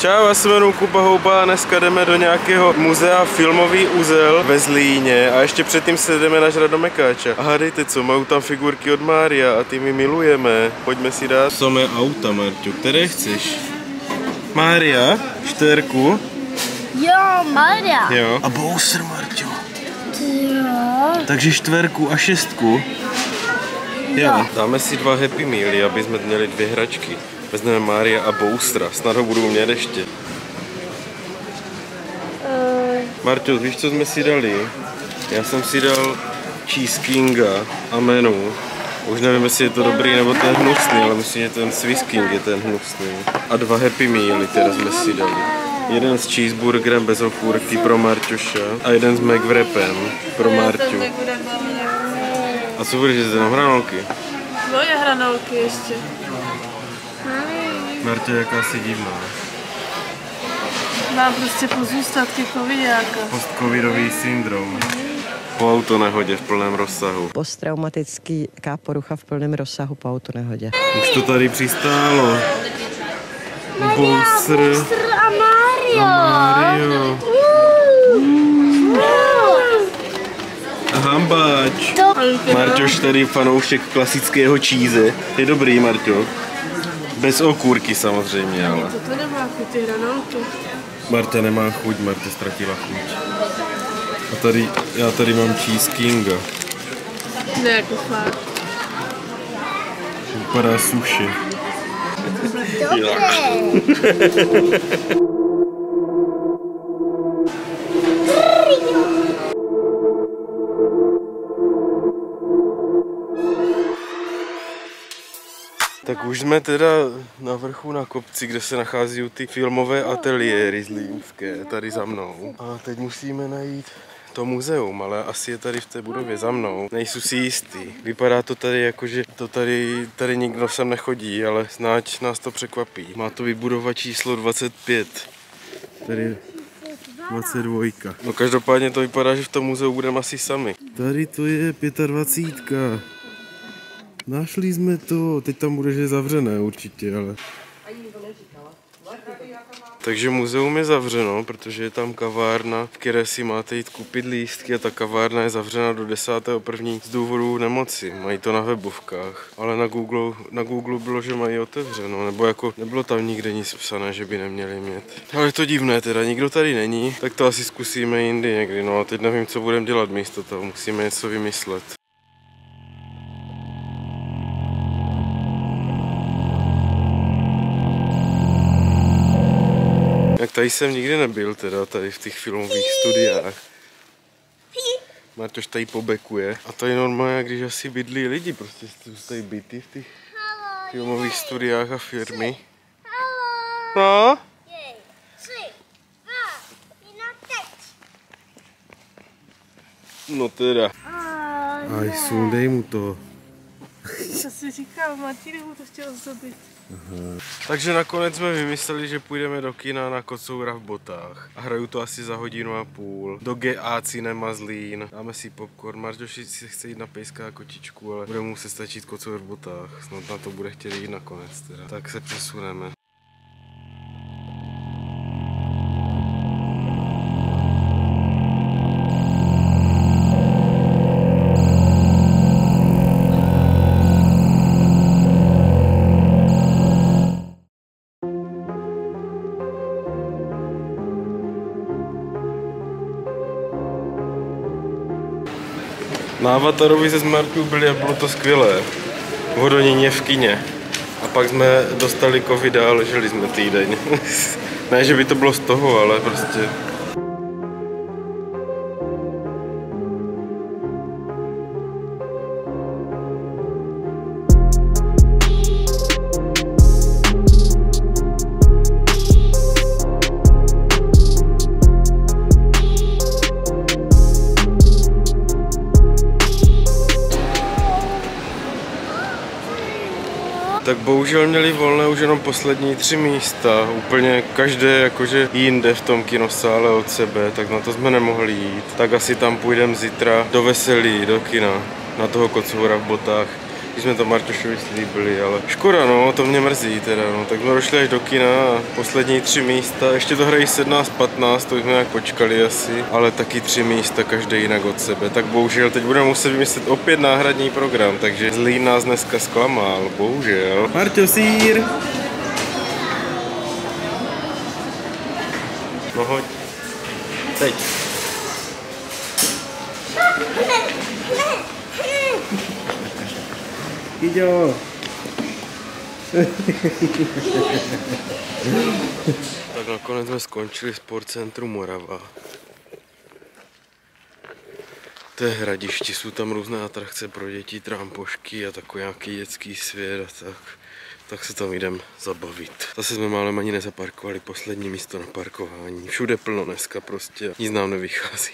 Čau, já se jmenuji Kuba Houba a dneska jdeme do nějakého muzea Filmový úzel ve Zlíně a ještě předtím se jdeme nažrat do Mekáča. A hádejte co, mají tam figurky od Mária a ty my milujeme. Pojďme si dát samé auta, Marťu. Které chceš? Mária, čtverku. Jo, Maria. Jo. A Bowser, Marťu. Jo. Takže čtverku a šestku. Jo. Dáme si dva Happy Mealy, aby jsme měli dvě hračky. Vezmeme Mária a Boustra, snad ho budou mět ještě. Marťo, víš, co jsme si dali? Já jsem si dal Cheese Kinga a menu. Už nevím, jestli je to dobrý nebo ten hnusný, ale myslím, že ten Swiss King je ten hnusný. A dva Happy Mealy, které jsme si dali. Jeden s cheeseburgerem bez okurky pro Marťuša a jeden s McWrapem pro Marťu. A co budeš jenom hranolky? Moje hranolky ještě. Marťa, jaká si divná. Mám prostě pozůstatky covidáka. Postcovidový syndrom. Po autonehodě v plném rozsahu. Posttraumatická porucha v plném rozsahu po autonehodě. Už to tady přistálo. Monster a Mario. a Mario. Hambáč. Marťoš tady fanoušek klasického číze. Je dobrý, Marťo. Bez okůrky samozřejmě, ale. To to nemá chuť ty hranolky. Marta nemá chuť, Marta ztratila chuť. A tady, já tady mám cheese kinga. Ne, jako fakt. Vypadá suši. Dobré. Tak už jsme teda na vrchu na kopci, kde se nachází ty filmové ateliéry zlínské, tady za mnou. A teď musíme najít to muzeum, ale asi je tady v té budově za mnou. Nejsou si jistý. Vypadá to tady jako, že to tady, tady nikdo sem nechodí, ale snáď nás to překvapí. Má to vybudovat číslo 25. Tady 22. No každopádně to vypadá, že v tom muzeu budeme asi sami. Tady to je 25. Našli jsme to, teď tam bude, že zavřené určitě, ale... Takže muzeum je zavřeno, protože je tam kavárna, v které si máte jít koupit lístky a ta kavárna je zavřena do 10.1. z důvodu nemoci. Mají to na webovkách, ale na Google, na Google bylo, že mají otevřeno, nebo jako nebylo tam nikde nic psané, že by neměli mít. Ale je to divné teda, nikdo tady není, tak to asi zkusíme jindy někdy, no a teď nevím, co budeme dělat místo toho, musíme něco vymyslet. Tady jsem nikdy nebyl, teda tady v těch filmových studiách. Martoš tady pobekuje. A tady normálně, když asi bydlí lidi, prostě jsou tady byty v těch filmových studiách a firmy. No, no teda. A Aj, sundej mu to. Co si říkal, Martýny mu to chtěl zdobit. Takže nakonec jsme vymysleli, že půjdeme do kina na kocoura v botách. A hraju to asi za hodinu a půl. Do GA Cinema Zlín. Dáme si popcorn. Marťoši si chce jít na pejska a kočičku, ale bude mu muset stačit kocour v botách. Snad na to bude chtět jít nakonec teda. Tak se přesuneme. Na Avatarovi ze Smartu byli a bylo to skvělé. V Hodoníně v kině. A pak jsme dostali covid a leželi jsme týden. ne, že by to bylo z toho, ale prostě... Tak bohužel měli volné už jenom poslední tři místa, úplně každé jakože jinde v tom kinosále od sebe, tak na to jsme nemohli jít. Tak asi tam půjdeme zítra do Veselí, do kina, na toho kocoura v botách. Když jsme to Marťošovi slíbili, ale škoda no, to mě mrzí teda, no. Tak jsme došli až do kina a poslední tři místa, ještě to hrají 17-15, to jsme nějak počkali asi, ale taky tři místa, každý jinak od sebe. Tak bohužel teď budeme muset vymyslet opět náhradní program, takže Zlín nás dneska zklamal, bohužel. Marťo, sír! No hoď. Teď. Iďo. tak nakonec jsme skončili Sportcentru Morava. To je hradiště, jsou tam různé atrakce pro děti, trampošky a takový nějaký dětský svět a tak. Tak se tam jdem zabavit. Zase jsme málem ani nezaparkovali poslední místo na parkování. Všude plno dneska prostě, nic nám nevychází.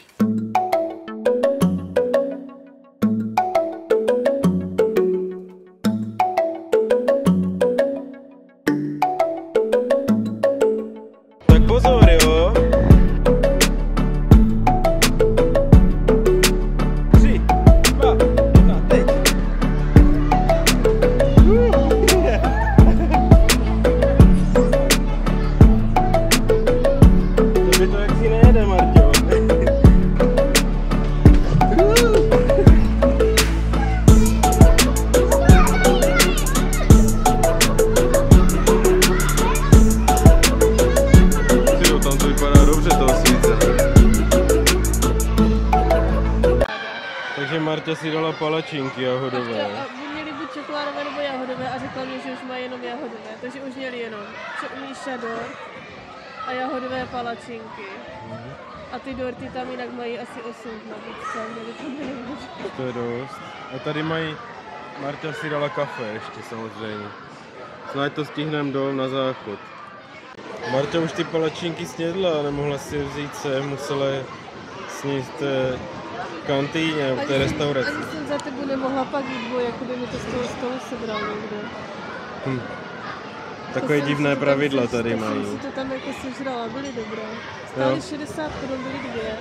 Marta si dala palačinky jahodové. A měli buď čokoládové nebo jahodové a řekla mi, že už mají jenom jahodové. Takže už měli jenom Míša dort a jahodové palačinky. A ty dorty tam jinak mají asi 8 na pizza, měli tam jenom To je dost. A tady mají, Marta si dala kafe ještě samozřejmě. Snad to stihneme dolů na záchod. Marta už ty palačinky snědla, nemohla si je vzít sem, musela sníst eh, kantýně, v té restauraci. Ani jsem za tebou nemohla pak jít, bo jakoby mi to z toho stolu sebral někde. Takové To divné pravidla tady tak mají. jsem si to tam jako sežrala, byly dobré. Stály Jo. 60 korun, byly dvě.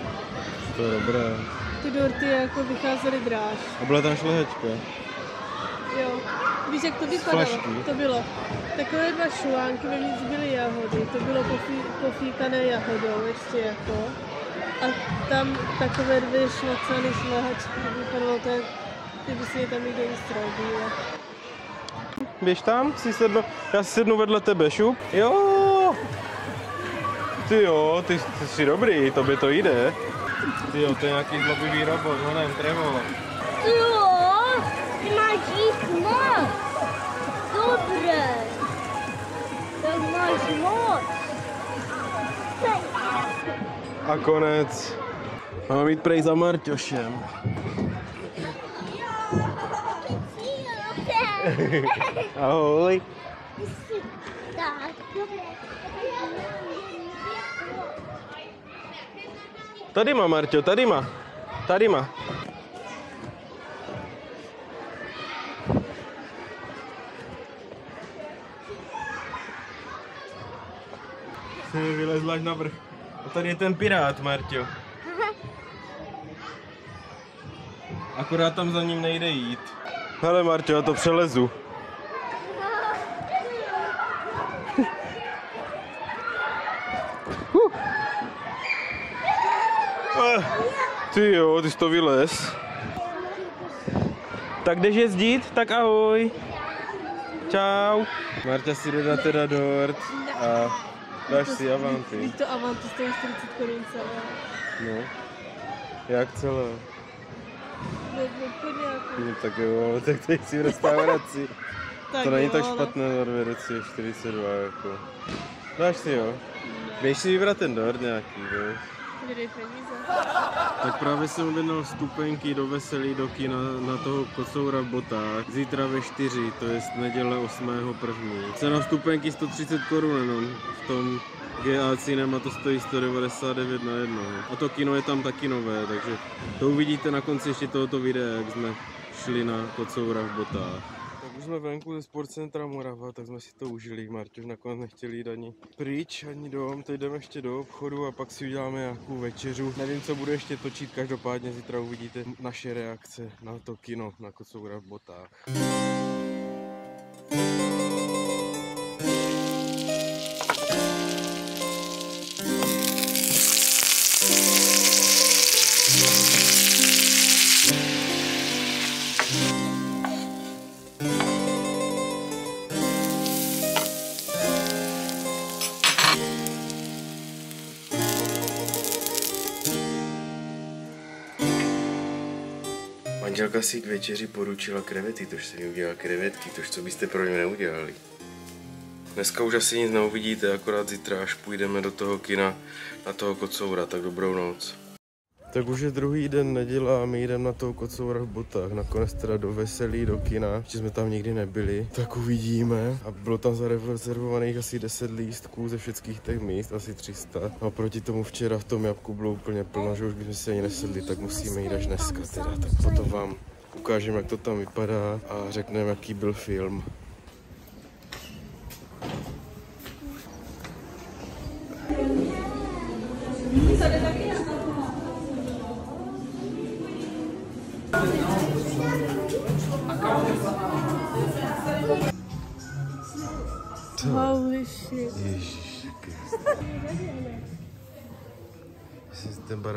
To je dobré. Ty dorty jako vycházely dráž. A byla tam šlehečka. Jo. Víš, jak to vypadalo? flašky? To bylo takové dva šulánky, vevnitř byly jahody. To bylo pofí, pofíkané jahodou ještě jako. A tam takové dvě šlacany šlehačky, vypadalo to, jak kdyby si je tam někdo vystřelil. Běž tam, si sednu, já si sednu vedle tebe, šup. Jo! Ty jo, ty, ty jsi dobrý, tobě to jde. Ty jo, to je nějaký zlobivý robot, honem, Trevo. A konec. Mám jít prej za Marťošem. Ahoj. Tady má Marťo, tady má. Tady má. Vylezla až na vrch. Tady je ten pirát, Marťo. Akorát tam za ním nejde jít. Hele Marťo, já to přelezu. Eh, Ty jo, ty jsi to vylez. Tak jdeš jezdit? Tak ahoj. Čau. Marta si dodá teda dort a dáš si Avanti. Víš to Avanti stojí 40 korun celé. No. Jak celé? No. No, tak jo, tak teď si v restauraci. Tak To není jo, tak ale- špatné dvě deci, 42 jako. Dáš si jo. Běž si vybrat ten dort nějaký, víš. Tak právě jsem objednal stupenky do veselí do kina na toho kocoura v botách. Zítra ve 4, to je neděle 8. první. Cena vstupenky 130 korun jenom. V tom GA Cinema to stojí 199 na jedno. A to kino je tam taky nové, takže to uvidíte na konci ještě tohoto videa, jak jsme šli na kocoura v botách. Už jsme venku ze Sportcentra Morava, tak jsme si to užili. Marťoš nakonec nechtěl jít ani pryč, ani dom. Teď jdeme ještě do obchodu a pak si uděláme nějakou večeřu. Nevím, co bude ještě točit, každopádně zítra uvidíte naše reakce na to kino, na kocoura v botách. Manželka si k večeři poručila krevety, tož jsem jí udělal krevetky, tož co byste pro ně neudělali. Dneska už asi nic neuvidíte, akorát zítra, až půjdeme do toho kina na toho kocoura, tak dobrou noc. Tak už je druhý den neděla a my jdeme na toho kocoura v botách. Nakonec teda do veselí, do kina, že jsme tam nikdy nebyli. Tak uvidíme. A bylo tam zarezervovaných asi 10 lístků ze všech těch míst, asi 300. A proti tomu včera v tom jabku bylo úplně plno, že už bychom si ani nesedli, tak musíme jít až dneska teda. Tak potom vám ukážeme, jak to tam vypadá a řekneme, jaký byl film.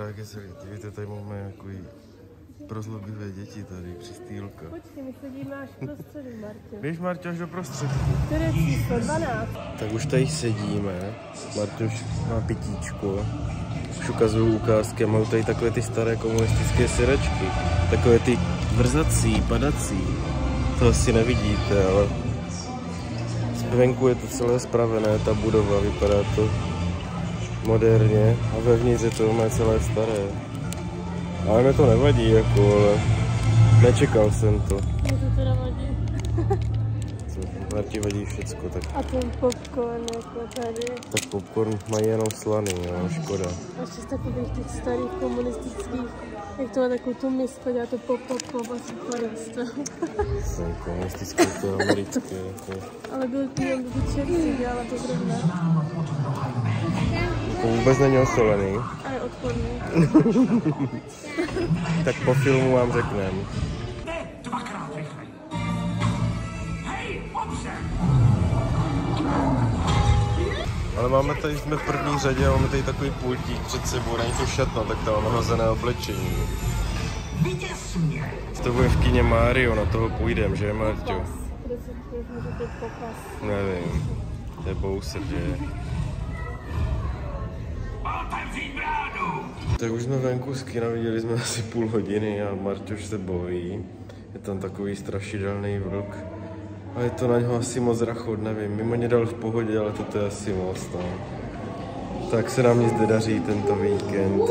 Barák je celý. Dívejte, tady máme takový prozlobivé děti tady, přistýlka. Počkej, my sedíme až prostředu, Martě. Běž Marťo až do prostředku. Které číslo? 12. Tak už tady sedíme. Marťoš má pitíčko. Už ukazuju ukázky. Mám tady takové ty staré komunistické sedačky. Takové ty vrzací, padací. To asi nevidíte, ale zvenku je to celé spravené, ta budova, vypadá to moderně a vevnitř je to má celé staré. Ale mi to nevadí, jako, ale nečekal jsem to. Mě to teda vadí. Co, vadí všecko, tak, A ten popcorn jako tady. tak popcorn mají jenom slaný, jo, škoda. A ještě z takových těch starých komunistických, jak to má takovou tu misku, dělá to pop, pop, pop a super z toho. Jsou komunistické, to americké, jako. Ale byl to jen do černý, dělala to zrovna. To vůbec není osolený, A je odporný. tak po filmu vám řekneme. Ne, dvakrát rychleji. Hej, obře! Ale máme tady, jsme v první řadě a máme tady takový pultík před sebou, není to šatna, tak tam máme hozené oblečení. To bude v kině Mario, na toho půjdem, že Marťo? Nevím, to je bouser, že? Tak už jsme venku z kina, viděli jsme asi půl hodiny a Marťoš se bojí. Je tam takový strašidelný vlk. A je to na něho asi moc rachot, nevím. Mimo ně dal v pohodě, ale toto je asi moc, no. Tak se nám nic nedaří tento víkend.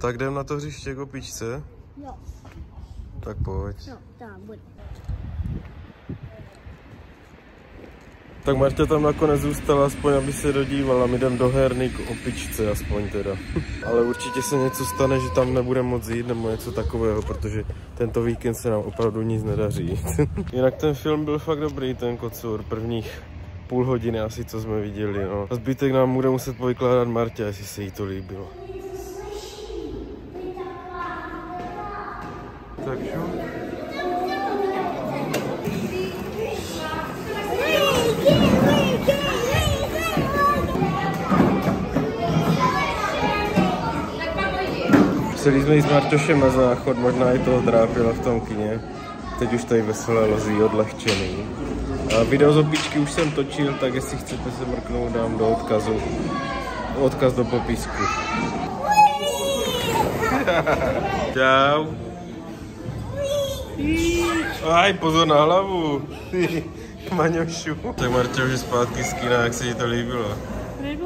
Tak jdem na to hřiště k opičce? Jo, Tak pojď. no, tam. Tak Marta tam nakonec zůstala, aspoň aby se dodívala. My jdem do herny k opičce, aspoň teda. Ale určitě se něco stane, že tam nebude moc jít nebo něco takového, protože tento víkend se nám opravdu nic nedaří. Jinak ten film byl fakt dobrý, ten kocour, prvních půl hodiny asi, co jsme viděli. No. A zbytek nám bude muset povykládat Martě, jestli se jí to líbilo. Tak šup. Museli jsme jít s Martošem na záchod, možná i toho trápila v tom kině. Teď už tady veselé lozí odlehčený. A video z opičky už jsem točil, tak jestli chcete se mrknout, dám do odkazu. Odkaz do popisku. Čau. Aj, pozor na hlavu. Maňošu. Tak Marta už je zpátky z kina, jak se ti to líbilo?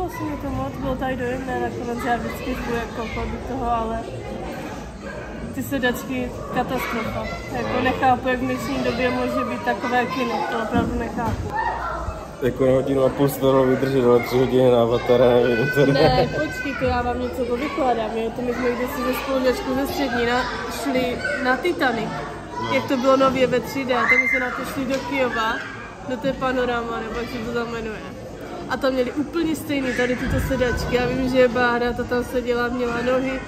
Mi to moc, bylo tady dojemné, nakonec já vždycky budu jako chodit toho, ale ty sedačky katastrofa. Jako nechápu, jak v dnešní době může být takové kino, to opravdu nechápu. jako na hodinu a půl se to vydržet, ale tři hodiny na avatara, nevím, to Ne, počkejte, já vám něco povykládám, jo. To my jsme kdysi ze spolužačku ze střední na, šli na Titanic. Jak to bylo nově ve 3D, tak my jsme na to šli do Kyjova, do té panorama, nebo jak se to tam jmenuje. A tam měli úplně stejný tady tyto sedačky. Já vím, že je Bára, ta tam seděla, měla nohy,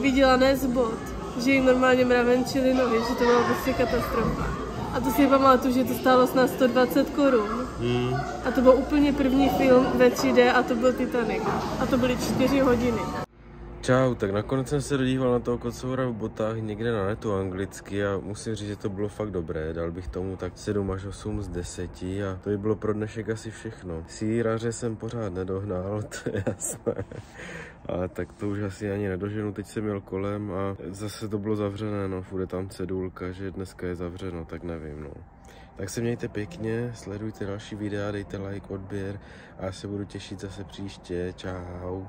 viděla nezbot, že jim normálně mravenčily nohy, že to byla prostě katastrofa. A to si pamatuju, že to stálo snad 120 korun. Hmm. A to byl úplně první film ve 3D a to byl Titanic. A to byly 4 hodiny. Čau, tak nakonec jsem se dodíval na toho kocoura v botách někde na netu anglicky a musím říct, že to bylo fakt dobré. Dal bych tomu tak 7 až 8 z 10 a to by bylo pro dnešek asi všechno. Síraře jsem pořád nedohnal, to je jasné. A tak to už asi ani nedoženu, teď jsem jel kolem a zase to bylo zavřené, no, je tam cedulka, že dneska je zavřeno, tak nevím, no. Tak se mějte pěkně, sledujte další videa, dejte like, odběr a já se budu těšit zase příště. Čau.